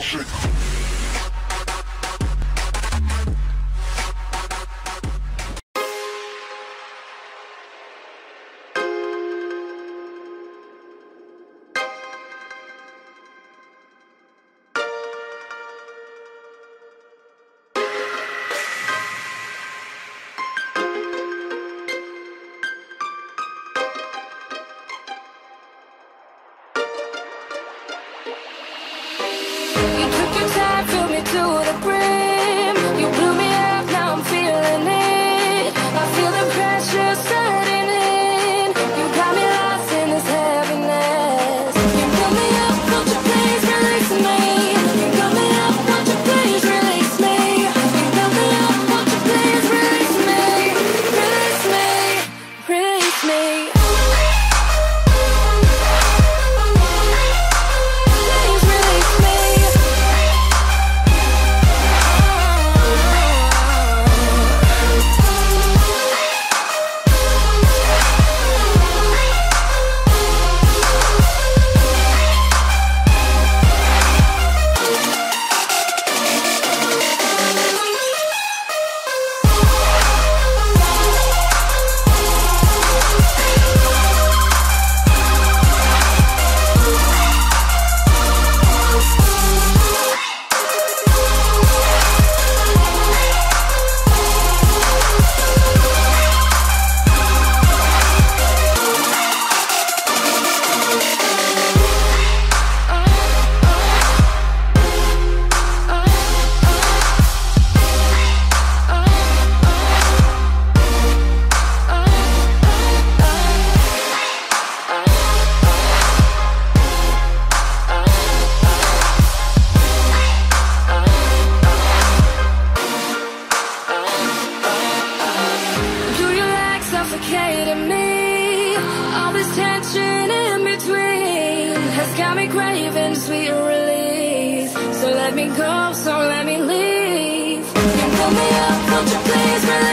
shit. me. All this tension in between Has got me craving sweet release. So let me go, so let me leave. You pull me up, won't you please release?